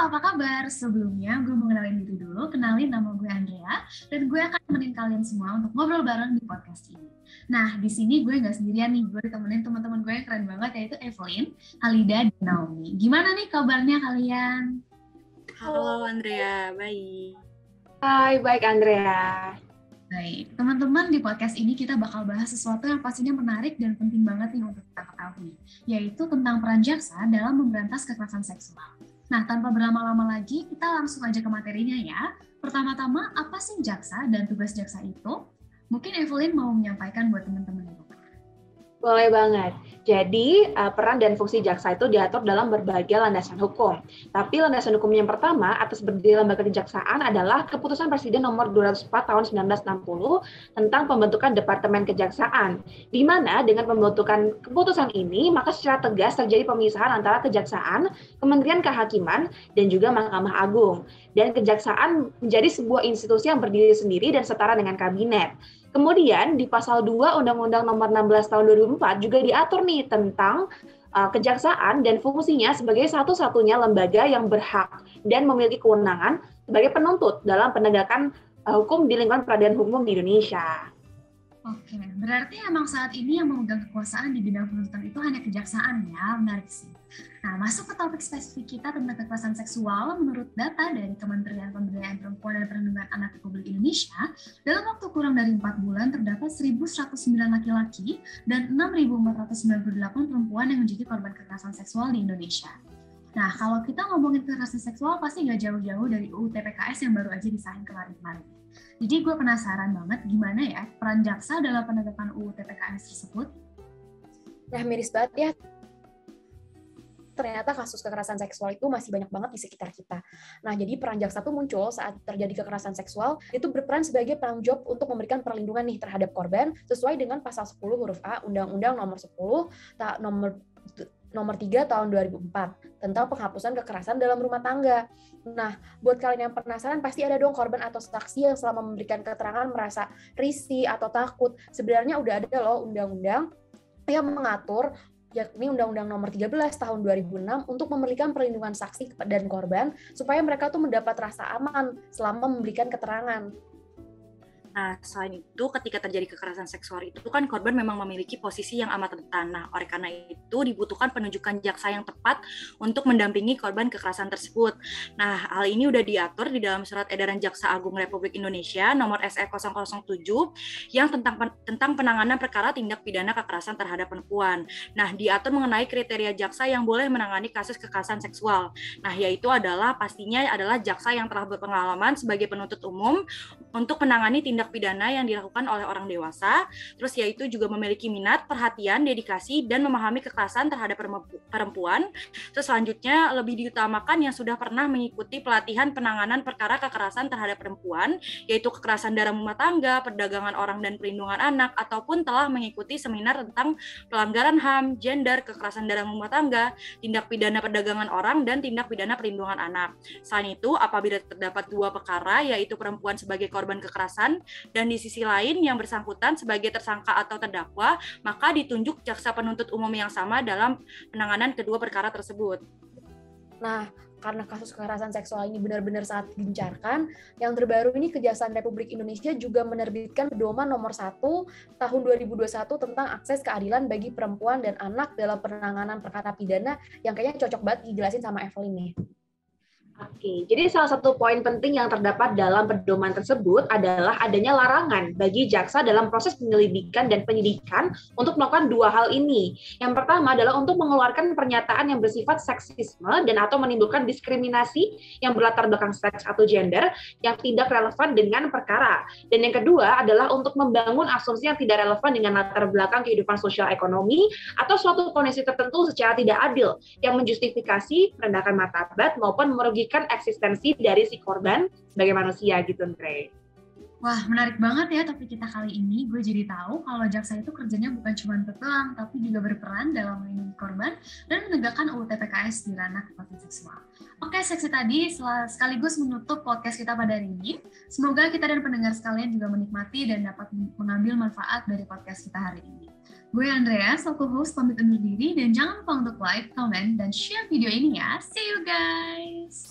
apa kabar? Sebelumnya gue mau kenalin diri dulu, kenalin nama gue Andrea, dan gue akan temenin kalian semua untuk ngobrol bareng di podcast ini. Nah, di sini gue nggak sendirian nih, gue ditemenin teman-teman gue yang keren banget, yaitu Evelyn, Halida, dan Naomi. Gimana nih kabarnya kalian? Halo Andrea, baik. Hai, baik Andrea. Baik, teman-teman di podcast ini kita bakal bahas sesuatu yang pastinya menarik dan penting banget nih untuk kita ketahui, yaitu tentang peran jaksa dalam memberantas kekerasan seksual. Nah, tanpa berlama-lama lagi, kita langsung aja ke materinya ya. Pertama-tama, apa sih jaksa dan tugas jaksa itu? Mungkin Evelyn mau menyampaikan buat teman-teman itu. Boleh banget. Jadi, uh, peran dan fungsi jaksa itu diatur dalam berbagai landasan hukum. Tapi landasan hukum yang pertama atas berdiri lembaga kejaksaan adalah Keputusan Presiden nomor 204 tahun 1960 tentang pembentukan Departemen Kejaksaan. Di mana dengan pembentukan keputusan ini, maka secara tegas terjadi pemisahan antara kejaksaan, Kementerian Kehakiman, dan juga Mahkamah Agung. Dan kejaksaan menjadi sebuah institusi yang berdiri sendiri dan setara dengan kabinet. Kemudian di pasal 2 Undang-Undang Nomor 16 Tahun 2004 juga diatur nih tentang uh, kejaksaan dan fungsinya sebagai satu-satunya lembaga yang berhak dan memiliki kewenangan sebagai penuntut dalam penegakan uh, hukum di lingkungan peradilan hukum di Indonesia. Oke, berarti emang saat ini yang memegang kekuasaan di bidang penuntutan itu hanya kejaksaan ya, menarik sih. Nah, masuk ke topik spesifik kita tentang kekerasan seksual, menurut data dari Kementerian Pemberdayaan Perempuan dan Perlindungan Anak Republik Indonesia, dalam waktu kurang dari 4 bulan terdapat 1.109 laki-laki dan 6.498 perempuan yang menjadi korban kekerasan seksual di Indonesia. Nah, kalau kita ngomongin kekerasan seksual, pasti nggak jauh-jauh dari UU TPKS yang baru aja disahin kemarin-kemarin. Jadi gue penasaran banget gimana ya peran jaksa dalam penegakan UU TPKS tersebut. Nah, miris banget ya. Ternyata kasus kekerasan seksual itu masih banyak banget di sekitar kita. Nah, jadi peran jaksa tuh muncul saat terjadi kekerasan seksual, itu berperan sebagai penanggung jawab untuk memberikan perlindungan nih terhadap korban sesuai dengan pasal 10 huruf A Undang-Undang nomor 10 tak nomor nomor 3 tahun 2004 tentang penghapusan kekerasan dalam rumah tangga. Nah, buat kalian yang penasaran pasti ada dong korban atau saksi yang selama memberikan keterangan merasa risih atau takut. Sebenarnya udah ada loh undang-undang yang mengatur yakni Undang-Undang Nomor 13 Tahun 2006 untuk memberikan perlindungan saksi dan korban supaya mereka tuh mendapat rasa aman selama memberikan keterangan. Nah, selain itu, ketika terjadi kekerasan seksual itu kan korban memang memiliki posisi yang amat rentan. Nah, oleh karena itu dibutuhkan penunjukan jaksa yang tepat untuk mendampingi korban kekerasan tersebut. Nah, hal ini sudah diatur di dalam Surat Edaran Jaksa Agung Republik Indonesia nomor SE 007 yang tentang tentang penanganan perkara tindak pidana kekerasan terhadap perempuan. Nah, diatur mengenai kriteria jaksa yang boleh menangani kasus kekerasan seksual. Nah, yaitu adalah pastinya adalah jaksa yang telah berpengalaman sebagai penuntut umum untuk menangani tindak tindak pidana yang dilakukan oleh orang dewasa, terus yaitu juga memiliki minat, perhatian, dedikasi, dan memahami kekerasan terhadap perempuan. Terus selanjutnya lebih diutamakan yang sudah pernah mengikuti pelatihan penanganan perkara kekerasan terhadap perempuan, yaitu kekerasan dalam rumah tangga, perdagangan orang dan perlindungan anak, ataupun telah mengikuti seminar tentang pelanggaran HAM, gender, kekerasan dalam rumah tangga, tindak pidana perdagangan orang, dan tindak pidana perlindungan anak. Selain itu, apabila terdapat dua perkara, yaitu perempuan sebagai korban kekerasan dan di sisi lain yang bersangkutan sebagai tersangka atau terdakwa, maka ditunjuk jaksa penuntut umum yang sama dalam penanganan kedua perkara tersebut. Nah, karena kasus kekerasan seksual ini benar-benar sangat gencarkan, yang terbaru ini Kejaksaan Republik Indonesia juga menerbitkan pedoman nomor 1 tahun 2021 tentang akses keadilan bagi perempuan dan anak dalam penanganan perkara pidana yang kayaknya cocok banget dijelasin sama Evelyn nih. Oke, jadi salah satu poin penting yang terdapat dalam pedoman tersebut adalah adanya larangan bagi jaksa dalam proses penyelidikan dan penyidikan untuk melakukan dua hal ini. Yang pertama adalah untuk mengeluarkan pernyataan yang bersifat seksisme dan atau menimbulkan diskriminasi yang berlatar belakang seks atau gender yang tidak relevan dengan perkara. Dan yang kedua adalah untuk membangun asumsi yang tidak relevan dengan latar belakang kehidupan sosial ekonomi atau suatu kondisi tertentu secara tidak adil yang menjustifikasi merendahkan martabat maupun merugikan membuktikan eksistensi dari si korban sebagai manusia gitu, Andre. Wah, menarik banget ya topik kita kali ini. Gue jadi tahu kalau jaksa itu kerjanya bukan cuma berperang, tapi juga berperan dalam melindungi korban dan menegakkan UU TPKS di ranah kekerasan seksual. Oke, seksi tadi sekaligus menutup podcast kita pada hari ini. Semoga kita dan pendengar sekalian juga menikmati dan dapat mengambil manfaat dari podcast kita hari ini. Gue Andrea, selaku host pamit undur diri, dan jangan lupa untuk like, comment, dan share video ini ya. See you guys!